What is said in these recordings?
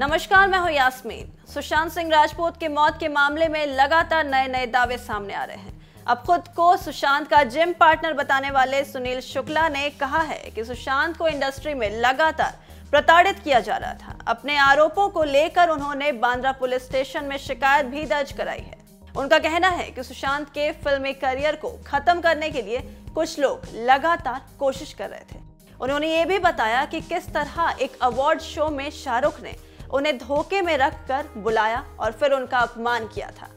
नमस्कार, मैं हूँ यास्मीन। सुशांत सिंह राजपूत की मौत के मामले में लगातार नए नए दावे सामने आ रहे हैं। अब खुद को सुशांत का जिम पार्टनर बताने वाले सुनील शुक्ला ने कहा है कि सुशांत को इंडस्ट्री में लगातार प्रताड़ित किया जा रहा था। अपने आरोपों को लेकर उन्होंने बांद्रा पुलिस स्टेशन में शिकायत भी दर्ज कराई है। उनका कहना है कि सुशांत के फिल्मी करियर को खत्म करने के लिए कुछ लोग लगातार कोशिश कर रहे थे। उन्होंने ये भी बताया कि किस तरह एक अवार्ड शो में शाहरुख ने उन्हें धोखे में रखकर बुलाया और फिर उनका अपमान किया था।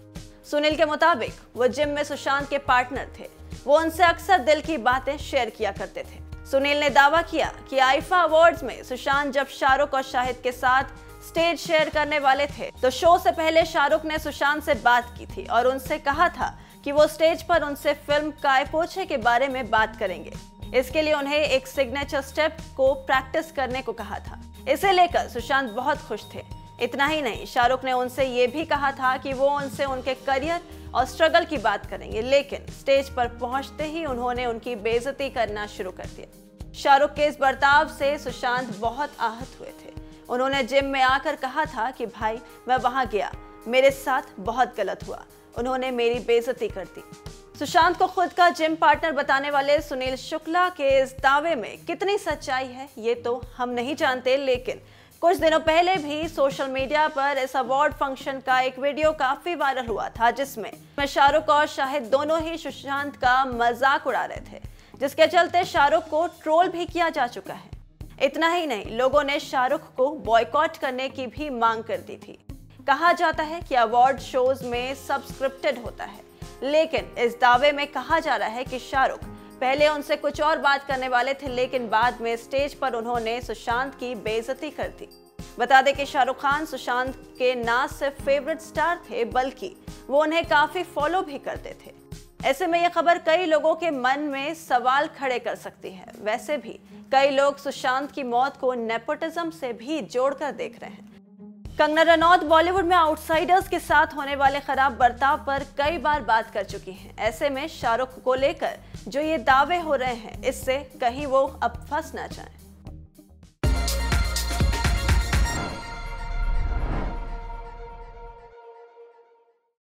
सुनील के मुताबिक, वो जिम में सुशांत के पार्टनर थे। वो उनसे अक्सर दिल की बातें शेयर किया करते थे। सुनील ने दावा किया कि आईफा अवार्ड्स में सुशांत जब शाहरुख और शाहिद के साथ स्टेज शेयर करने वाले थे तो शो से पहले शाहरुख ने सुशांत से बात की थी और उनसे कहा था कि वो स्टेज पर उनसे फ़िल्म काय पोछे के बारे में बात करेंगे। इसके लिए उन्हें एक सिग्नेचर स्टेप को प्रैक्टिस करने को कहा था। इसे लेकर सुशांत बहुत खुश थे। इतना ही नहीं, शाहरुख ने उनसे ये भी कहा था कि वो उनसे उनके करियर और स्ट्रगल की बात करेंगे, लेकिन स्टेज पर पहुँचते ही उन्होंने उनकी बेइज्जती करना शुरू कर दिया। शाहरुख के इस बर्ताव से सुशांत बहुत आहत हुए थे। उन्होंने जिम में आकर कहा था कि, भाई, मैं वहाँ गया। मेरे साथ बहुत गलत हुआ। उन्होंने मेरी बेइज्जती कर दी। सुशांत को खुद का जिम पार्टनर बताने वाले सुनील शुक्ला के इस दावे में कितनी सच्चाई है, ये तो हम नहीं जानते, लेकिन कुछ दिनों पहले भी सोशल मीडिया पर इस अवार्ड फ़ंक्शन का एक वीडियो काफ़ी वायरल हुआ था, जिसमें शाहरुख और शाहिद दोनों ही सुशांत का मज़ाक उड़ा रहे थे, जिसके चलते शाहरुख को ट्रोल भी किया जा चुका है। इतना ही नहीं, लोगों ने शाहरुख को बॉयकॉट करने की भी मांग कर दी थी। कहा जाता है कि अवार्ड शोज़ में सब्सक्रिप्टेड होता है। लेकिन इस दावे में कहा जा रहा है कि शाहरुख पहले उनसे कुछ और बात करने वाले थे, लेकिन बाद में स्टेज पर उन्होंने सुशांत की बेइज्जती कर दी। बता दें कि शाहरुख खान सुशांत के ना सिर्फ़ फेवरेट स्टार थे, बल्कि वो उन्हें काफ़ी फॉलो भी करते थे। ऐसे में यह खबर कई लोगों के मन में सवाल खड़े कर सकती है। वैसे भी कई लोग सुशांत की मौत को नेपोटिज्म से भी जोड़कर देख रहे हैं। कंगना रनौत बॉलीवुड में आउटसाइडर्स के साथ होने वाले खराब बर्ताव पर कई बार बात कर चुकी हैं ऐसे में शाहरुख को लेकर जो ये दावे हो रहे हैं, इससे कहीं वो अब फंस ना जाएँ।